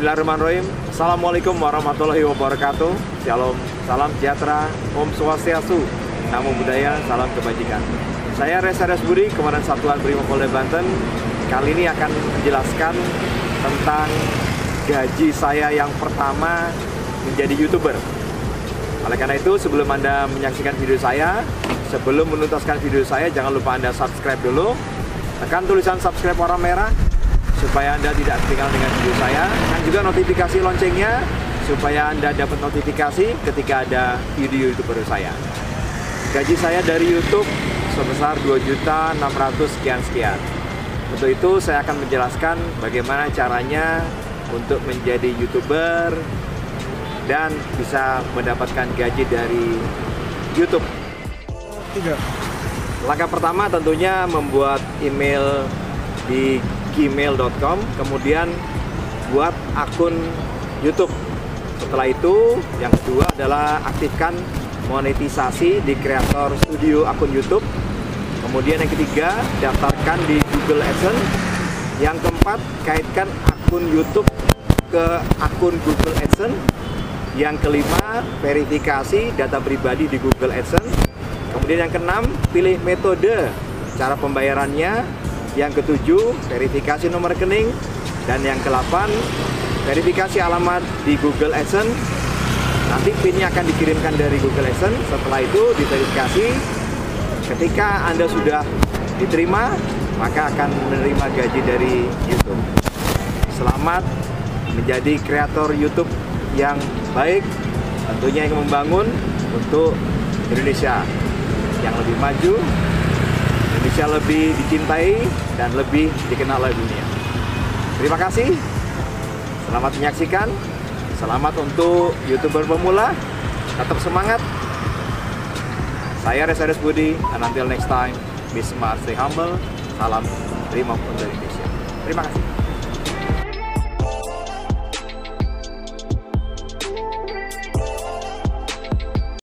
Bismillahirrahmanirrahim. Assalamualaikum warahmatullahi wabarakatuh. Shalom, salam sejahtera Om Swastiastu Namo Buddhaya, salam kebajikan. Saya Reza Budi, Komandan Satuan Brimob Polda Banten. Kali ini akan menjelaskan tentang gaji saya yang pertama menjadi YouTuber. Oleh karena itu, sebelum Anda menyaksikan video saya Sebelum menuntaskan video saya, jangan lupa Anda subscribe dulu. Tekan tulisan subscribe warna merah supaya Anda tidak ketinggalan dengan video saya dan juga notifikasi loncengnya supaya Anda dapat notifikasi ketika ada video YouTube baru saya. Gaji saya dari YouTube sebesar 2.600 sekian sekian. Untuk itu saya akan menjelaskan bagaimana caranya untuk menjadi YouTuber dan bisa mendapatkan gaji dari YouTube. Tiga. Langkah pertama tentunya membuat email di gmail.com kemudian buat akun YouTube. Setelah itu, yang kedua adalah aktifkan monetisasi di kreator studio akun YouTube. Kemudian yang ketiga, daftarkan di Google AdSense. Yang keempat, kaitkan akun YouTube ke akun Google AdSense. Yang kelima, verifikasi data pribadi di Google AdSense. Kemudian yang keenam, pilih metode cara pembayarannya. Yang ketujuh, verifikasi nomor rekening. Dan yang kelapan, verifikasi alamat di Google AdSense. Nanti PIN-nya akan dikirimkan dari Google AdSense. Setelah itu diverifikasi. Ketika Anda sudah diterima, maka akan menerima gaji dari YouTube. Selamat menjadi kreator YouTube yang baik, tentunya yang membangun untuk Indonesia yang lebih maju, Indonesia lebih dicintai dan lebih dikenal oleh dunia. Terima kasih. Selamat menyaksikan. Selamat untuk YouTuber pemula. Tetap semangat. Saya Reza Budi. And until next time, be smart, stay humble. Salam terima untuk Indonesia. Terima kasih.